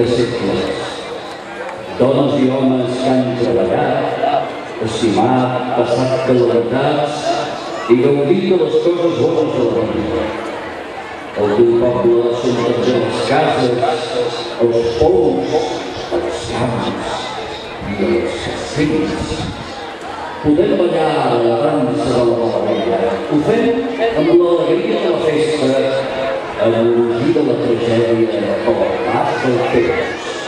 de segles. Dones i homes que han treballat, estimat, passat caloritats i gaudit de les coses bones de la vida. El teu poble són també les cases, els pous, els camps i els castells. Podem ballar la dansa de la meravella. Ho fem amb l'alegria de la festa, amb l'orgia de la tragèdia o el pas del temps.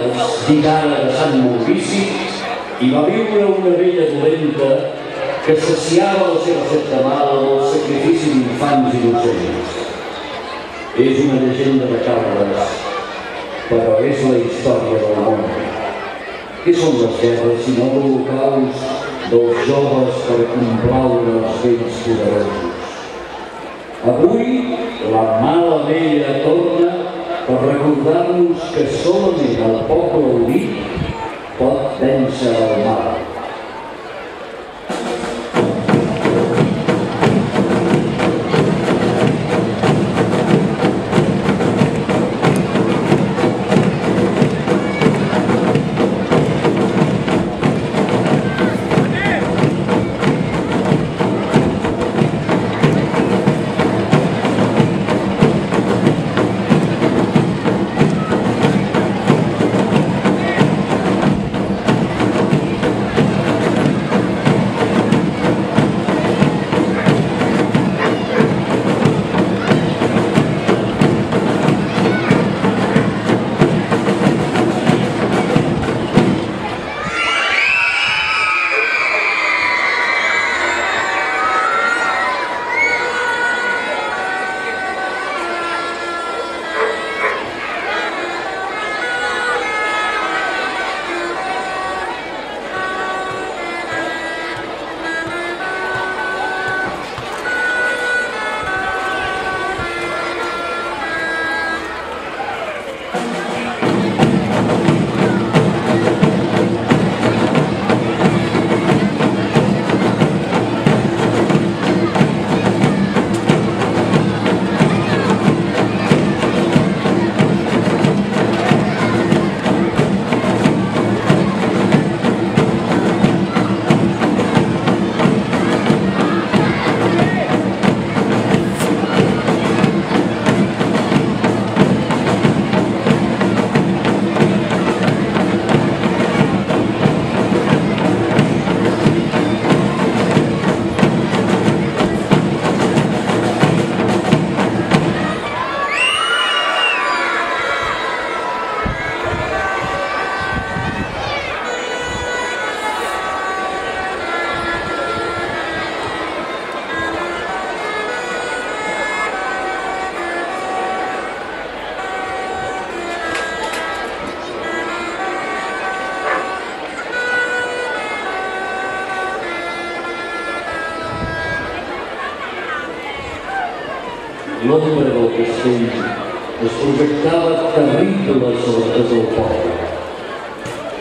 De Caldes, dit ara de Sant Maurici, hi va viure una vella dolenta que saciava la seva set de mal amb el sacrifici d'infants i d'ocells. És una llegenda de Caldes, però és la història del món. Què són les guerres sinó l'holocaust dels joves per complaure els vells poderosos? Avui la mala vella torna per recordar-nos que solament el poble unit pot vèncer el mal.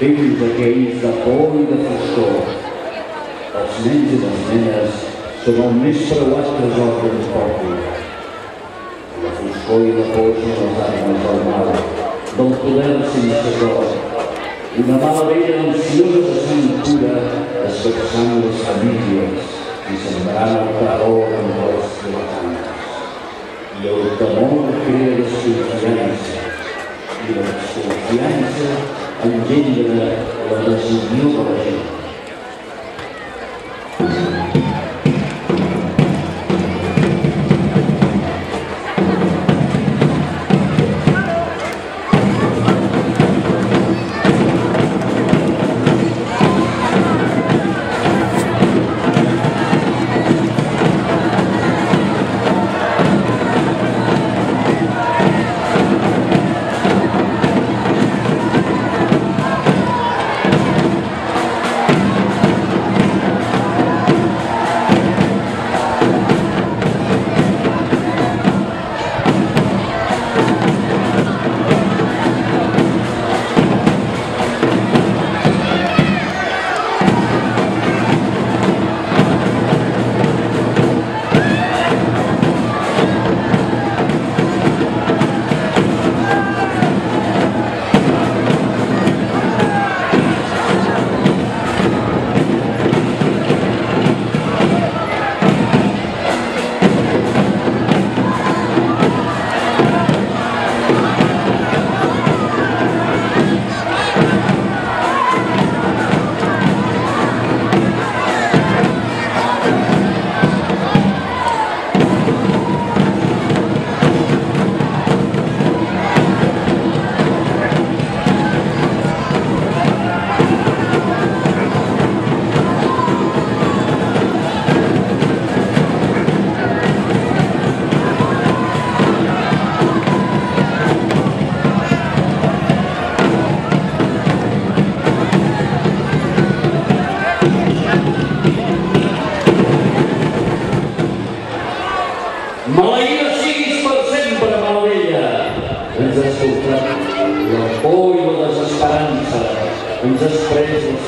De por i de foscor. Els nens i les nenes són el més preuat tresor que ens poble. La foscor i la por són les armes del mal, del poder sense cor. Una mala vella ansiosa de sang pura escapçant les famílies i sembrant el terror en els diletants. I el temor crea desconfiança i la desconfiança engendra la desunió de la gent. Maleïda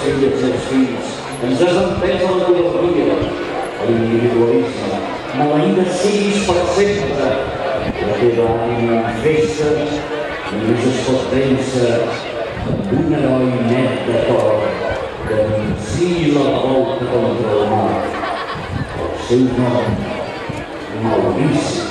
pres les filles i els fills. Ens has empès a la covardia, a l'individualisme. Maleïda siguis per sempre. La teva ànima festa només es pot vèncer amb un heroi net de cor que anunciï la volta contra el mar. El seu nom Maurici.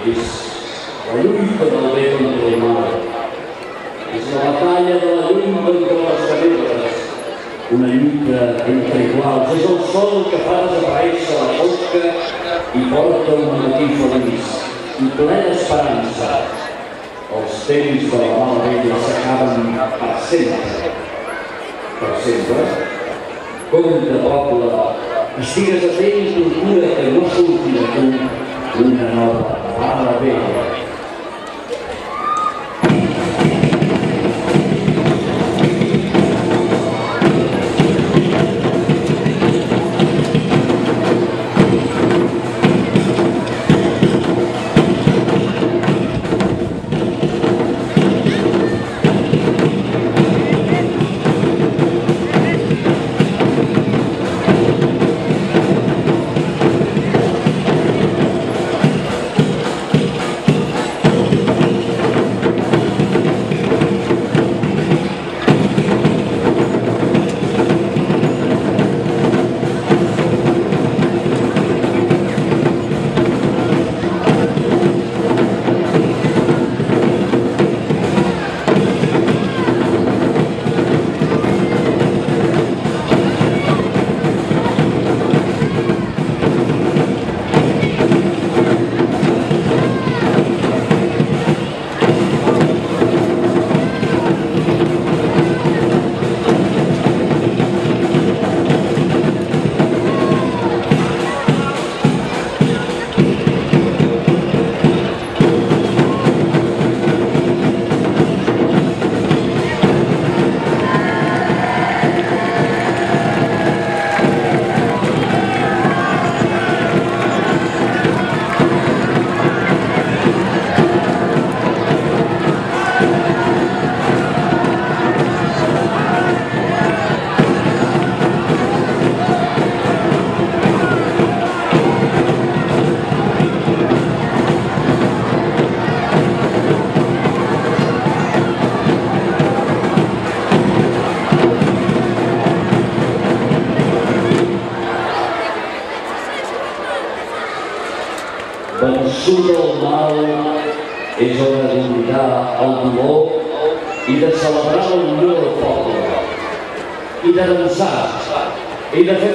És la lluita del bé contra el mal. És la batalla de la llum contra les tenebres. Una lluita entre iguals. És el sol que fa desaparèixer la fosca i porta un matí feliç. i ple d'esperança. Els temps de la mala vella s'acaben per sempre. Per sempre. Compte, poble, estigues atent i procura que no surti de tu una nova mala vella. Vençut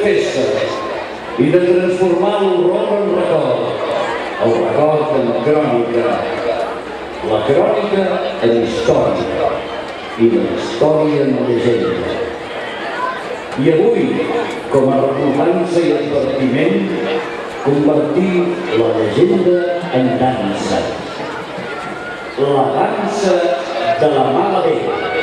festa, i de transformar l'horror en record, el record en crònica, la crònica en història, i la història en llegenda. I avui, com a recompensa i advertiment, convertir la llegenda en dansa. La dansa de la mala vella.